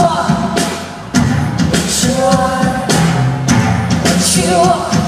you are, you are, you are.